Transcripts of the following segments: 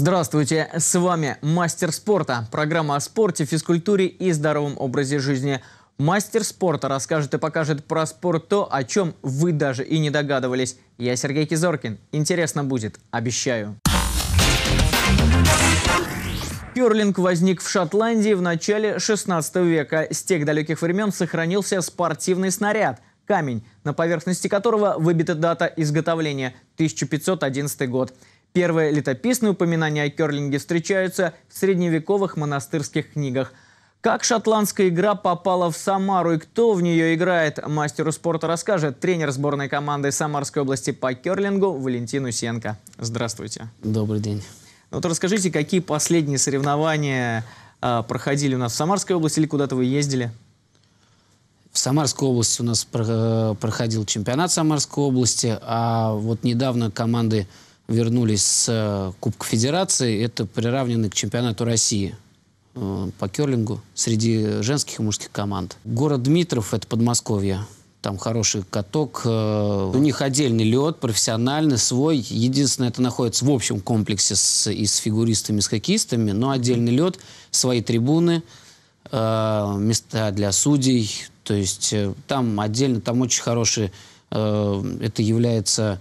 Здравствуйте, с вами Мастер спорта. Программа о спорте, физкультуре и здоровом образе жизни. Мастер спорта расскажет и покажет про спорт то, о чем вы даже и не догадывались. Я Сергей Кизоркин. Интересно будет, обещаю. Керлинг возник в Шотландии в начале 16 века. С тех далеких времен сохранился спортивный снаряд – камень, на поверхности которого выбита дата изготовления – 1511 год. Первые летописные упоминания о керлинге встречаются в средневековых монастырских книгах. Как шотландская игра попала в Самару и кто в нее играет, мастеру спорта расскажет тренер сборной команды Самарской области по керлингу Валентин Усенко. Здравствуйте. Добрый день. Ну вот расскажите, какие последние соревнования э, проходили у нас в Самарской области или куда-то вы ездили? В Самарской области у нас э, проходил чемпионат Самарской области, а вот недавно команды вернулись с э, Кубка Федерации. Это приравнены к чемпионату России э, по керлингу среди женских и мужских команд. Город Дмитров, это Подмосковье. Там хороший каток. Э, у них отдельный лед, профессиональный, свой. Единственное, это находится в общем комплексе с, и с фигуристами, и с хоккеистами, но отдельный лед, свои трибуны, места для судей. То есть там отдельно, там очень хороший, это является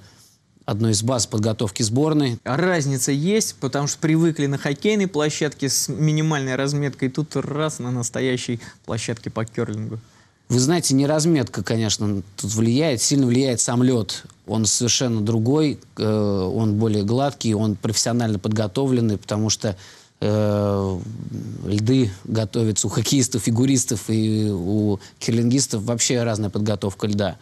одной из баз подготовки сборной. А разница есть, потому что привыкли на хоккейной площадке с минимальной разметкой, тут раз на настоящей площадке по керлингу. Вы знаете, не разметка, конечно, тут влияет, сильно влияет сам лед. Он совершенно другой, э, он более гладкий, он профессионально подготовленный, потому что э, льды готовятся у хоккеистов, фигуристов и у керлингистов вообще разная подготовка льда.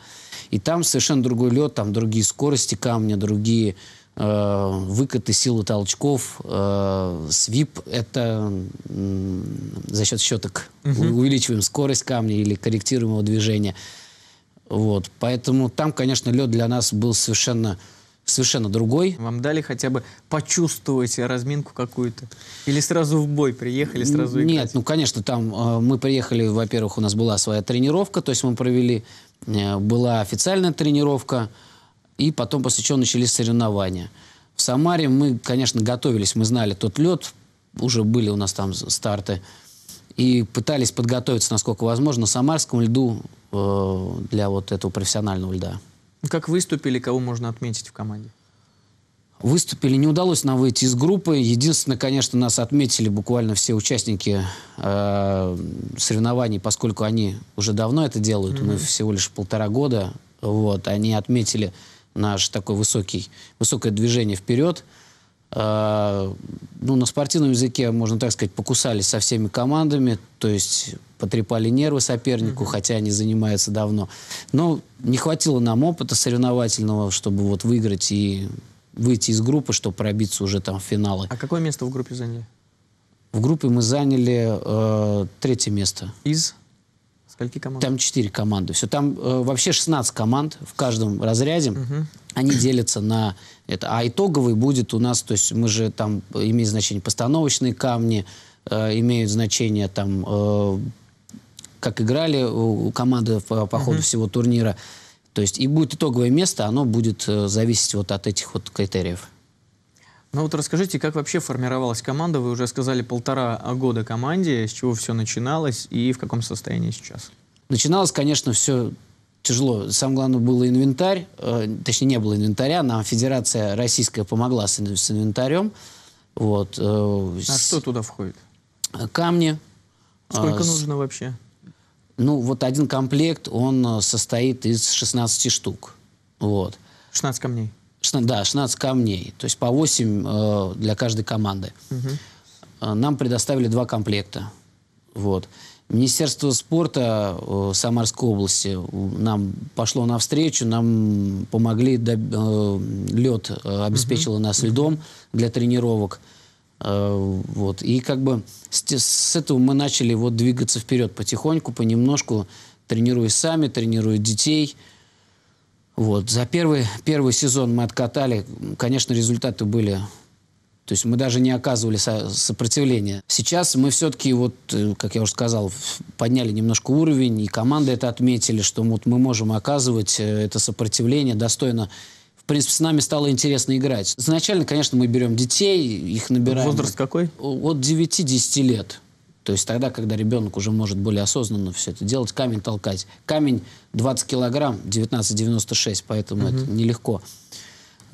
И там совершенно другой лед, там другие скорости камня, другие э, выкаты, силы толчков. Э, свип – это э, за счет щеток угу. увеличиваем скорость камня или корректируем его движение. Вот. Поэтому там, конечно, лед для нас был совершенно совершенно другой. Вам дали хотя бы почувствовать разминку какую-то? Или сразу в бой приехали, сразу играть? Нет, ну, конечно, там э, мы приехали, во-первых, у нас была своя тренировка, то есть мы провели Э, была официальная тренировка, и потом после чего начались соревнования. В Самаре мы, конечно, готовились, мы знали тот лед, уже были у нас там старты, и пытались подготовиться, насколько возможно, на самарском льду э, для вот этого профессионального льда. Как выступили, кого можно отметить в команде? Выступили, не удалось нам выйти из группы. Единственное, конечно, нас отметили буквально все участники э, соревнований, поскольку они уже давно это делают, mm-hmm. мы всего лишь полтора года. Вот, они отметили наш такой высокий, высокое движение вперед. Э, ну, на спортивном языке, можно так сказать, покусались со всеми командами, то есть потрепали нервы сопернику, mm-hmm. хотя они занимаются давно. Но не хватило нам опыта соревновательного, чтобы вот выиграть и выйти из группы, чтобы пробиться уже там в финалы. А какое место в группе заняли? В группе мы заняли э, третье место. Из? Скольки команд? Там четыре команды. Все, там э, вообще 16 команд в каждом разряде. Угу. Они делятся на это. А итоговый будет у нас, то есть мы же там имеет значение постановочные камни, э, имеют значение там, э, как играли у, у команды по, по ходу угу. всего турнира. То есть и будет итоговое место, оно будет э, зависеть вот от этих вот критериев. Ну вот расскажите, как вообще формировалась команда? Вы уже сказали полтора года команде, с чего все начиналось и в каком состоянии сейчас? Начиналось, конечно, все тяжело. Самое главное был инвентарь, э, точнее не было инвентаря, нам Федерация Российская помогла с, с инвентарем. Вот, э, а с... что туда входит? Камни. Сколько э, нужно вообще? Ну, вот один комплект, он э, состоит из 16 штук. Вот. 16 камней? 16, да, 16 камней. То есть по 8 э, для каждой команды. Угу. Нам предоставили два комплекта. Вот. Министерство спорта э, Самарской области нам пошло навстречу, нам помогли, э, лед э, обеспечило угу. нас льдом для тренировок. Э, вот. И как бы с, с этого мы начали вот двигаться вперед потихоньку, понемножку, тренируясь сами, тренируя детей. Вот. За первый, первый сезон мы откатали, конечно, результаты были... То есть мы даже не оказывали со сопротивления. Сейчас мы все-таки, вот, э, как я уже сказал, подняли немножко уровень, и команды это отметили, что вот мы можем оказывать э, это сопротивление достойно принципе, с нами стало интересно играть. Изначально, конечно, мы берем детей, их набираем... Возраст какой? От 9-10 лет. То есть тогда, когда ребенок уже может более осознанно все это делать, камень толкать. Камень 20 килограмм, 19,96, поэтому угу. это нелегко.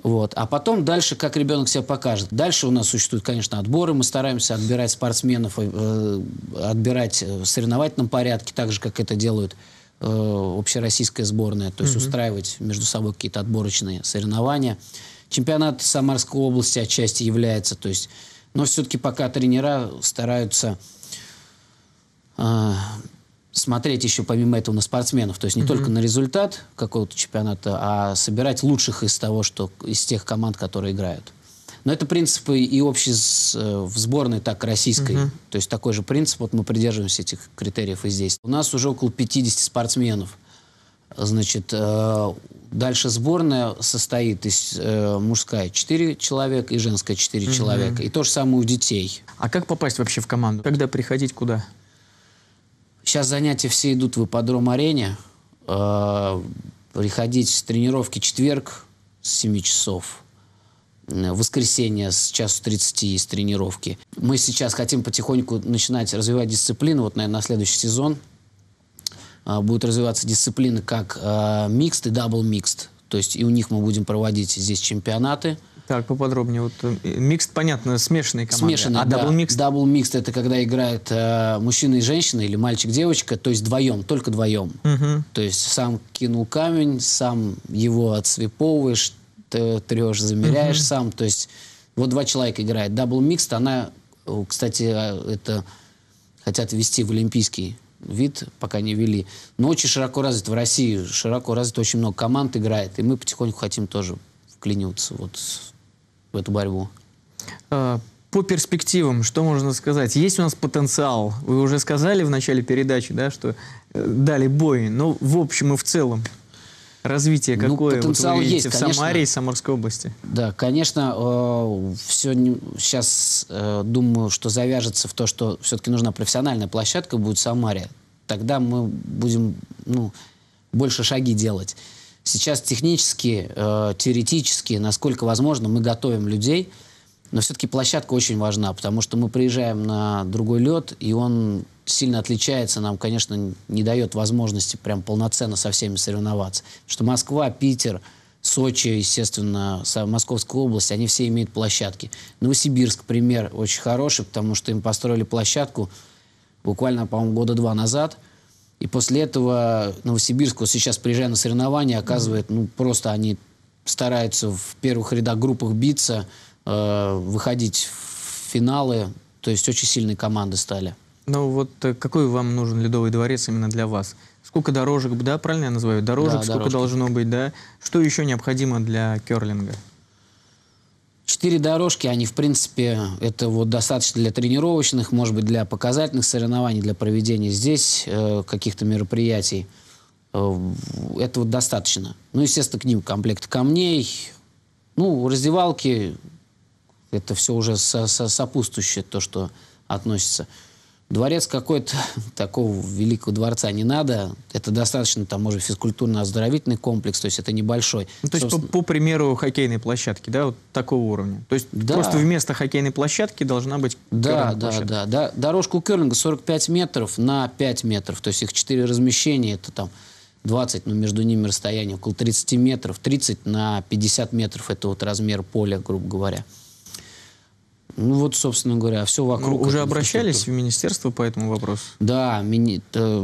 Вот. А потом дальше, как ребенок себя покажет. Дальше у нас существуют, конечно, отборы. Мы стараемся отбирать спортсменов, э, отбирать в соревновательном порядке, так же, как это делают э, общероссийская сборная. То есть угу. устраивать между собой какие-то отборочные соревнования. Чемпионат Самарской области отчасти является. То есть, но все-таки пока тренера стараются э, смотреть еще помимо этого на спортсменов, то есть не mm-hmm. только на результат какого-то чемпионата, а собирать лучших из того, что из тех команд, которые играют. Но это принципы и общий э, в сборной, так российской. Mm-hmm. То есть такой же принцип, вот мы придерживаемся этих критериев и здесь. У нас уже около 50 спортсменов. Значит, э, дальше сборная состоит из э, мужская 4 человека и женская 4 mm-hmm. человека. И то же самое у детей. А как попасть вообще в команду? Когда приходить, куда? Сейчас занятия все идут в ипподром-арене. Э, приходить с тренировки четверг с 7 часов. Э, воскресенье с часу 30 из тренировки. Мы сейчас хотим потихоньку начинать развивать дисциплину. Вот, наверное, на следующий сезон э, будет развиваться дисциплины как микст и дабл микст. То есть и у них мы будем проводить здесь чемпионаты – так, поподробнее. Вот э, микс, понятно, смешанные команды. Смешанные, а дабл микс? Дабл микс это когда играет э, мужчина и женщина или мальчик-девочка, то есть вдвоем, только вдвоем. Угу. То есть сам кинул камень, сам его отсвиповываешь, трешь, замеряешь угу. сам. То есть вот два человека играют. Дабл микс, она, кстати, э, это хотят ввести в олимпийский вид, пока не ввели. Но очень широко развит в России, широко развит, очень много команд играет, и мы потихоньку хотим тоже вклиниваться вот в эту борьбу? А, по перспективам, что можно сказать? Есть у нас потенциал. Вы уже сказали в начале передачи, да, что э, дали бой. Но в общем и в целом развитие ну, какое потенциал вот есть, в Самаре и Самарской области? Да, конечно, э, все не, сейчас э, думаю, что завяжется в то, что все-таки нужна профессиональная площадка будет в Самаре. Тогда мы будем ну, больше шаги делать. Сейчас технически, э, теоретически, насколько возможно, мы готовим людей, но все-таки площадка очень важна, потому что мы приезжаем на другой лед, и он сильно отличается, нам, конечно, не дает возможности прям полноценно со всеми соревноваться. Что Москва, Питер, Сочи, естественно, Московская область, они все имеют площадки. Новосибирск пример очень хороший, потому что им построили площадку буквально, по-моему, года два назад – и после этого Новосибирск, вот сейчас приезжая на соревнования, оказывает, ну, просто они стараются в первых рядах группах биться, э, выходить в финалы. То есть очень сильные команды стали. Ну вот э, какой вам нужен Ледовый дворец именно для вас? Сколько дорожек, да, правильно я называю? Дорожек, да, сколько дорожки. должно быть, да? Что еще необходимо для керлинга? Четыре дорожки, они, в принципе, это вот достаточно для тренировочных, может быть, для показательных соревнований, для проведения здесь э, каких-то мероприятий. Э, вот достаточно. Ну, естественно, к ним комплект камней. Ну, раздевалки, это все уже со со сопутствующее, то, что относится. Дворец какой-то, такого великого дворца не надо. Это достаточно, там, может, физкультурно-оздоровительный комплекс, то есть это небольшой. Ну, то есть, Собственно... по, по примеру хоккейной площадки, да, вот такого уровня? То есть да. просто вместо хоккейной площадки должна быть Да, да, да, да. Дорожка у керлинга 45 метров на 5 метров, то есть их 4 размещения, это там 20, но между ними расстояние около 30 метров, 30 на 50 метров, это вот размер поля, грубо говоря. Ну вот, собственно говоря, все вокруг. Ну, уже обращались в министерство по этому вопросу? Да, мини, э,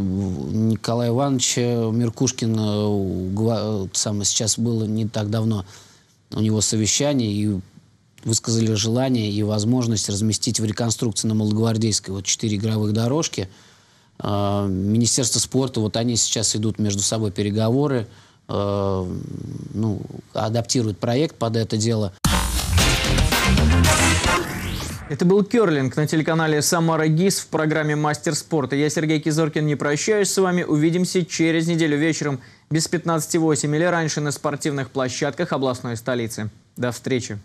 Николай Иванович Меркушкин э, сам сейчас было не так давно у него совещание и высказали желание и возможность разместить в реконструкции на Молодогвардейской вот четыре игровых дорожки. Э, Министерство спорта, вот они сейчас идут между собой переговоры, э, ну, адаптируют проект под это дело. Это был Керлинг на телеканале «Самара ГИС» в программе «Мастер спорта». Я, Сергей Кизоркин, не прощаюсь с вами. Увидимся через неделю вечером без 15.08 или раньше на спортивных площадках областной столицы. До встречи.